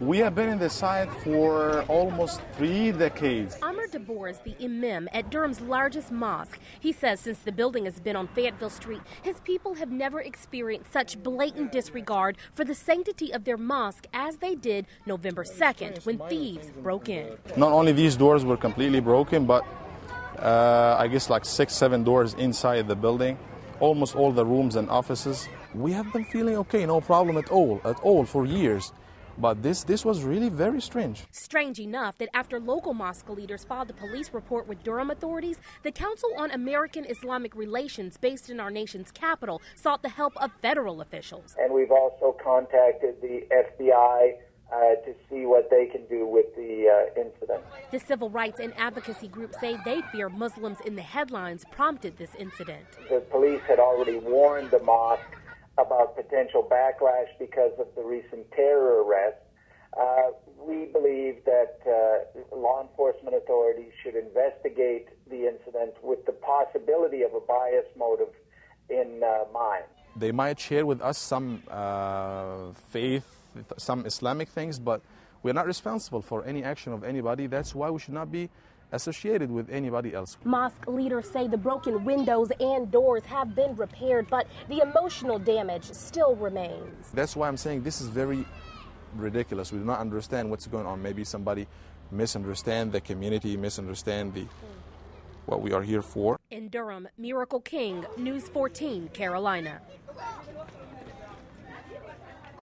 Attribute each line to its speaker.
Speaker 1: We have been in the site for almost three decades.
Speaker 2: Amr Dabour is the imam at Durham's largest mosque. He says since the building has been on Fayetteville Street, his people have never experienced such blatant disregard for the sanctity of their mosque as they did November 2nd when thieves broke in.
Speaker 1: Not only these doors were completely broken, but uh, I guess like six, seven doors inside the building, almost all the rooms and offices. We have been feeling okay, no problem at all, at all for years. But this, this was really very strange.
Speaker 2: Strange enough that after local mosque leaders filed a police report with Durham authorities, the Council on American Islamic Relations, based in our nation's capital, sought the help of federal officials.
Speaker 3: And we've also contacted the FBI uh, to see what they can do with the uh, incident.
Speaker 2: The civil rights and advocacy group say they fear Muslims in the headlines prompted this incident.
Speaker 3: The police had already warned the mosque about potential backlash because of the recent terror arrests. Uh, we believe that uh, law enforcement authorities should investigate the incident with the possibility of a bias motive in uh, mind.
Speaker 1: They might share with us some uh, faith, some Islamic things, but we're not responsible for any action of anybody. That's why we should not be associated with anybody else.
Speaker 2: Mosque leaders say the broken windows and doors have been repaired, but the emotional damage still remains.
Speaker 1: That's why I'm saying this is very ridiculous. We do not understand what's going on. Maybe somebody misunderstand the community, misunderstand the what we are here for.
Speaker 2: In Durham, Miracle King, News 14, Carolina.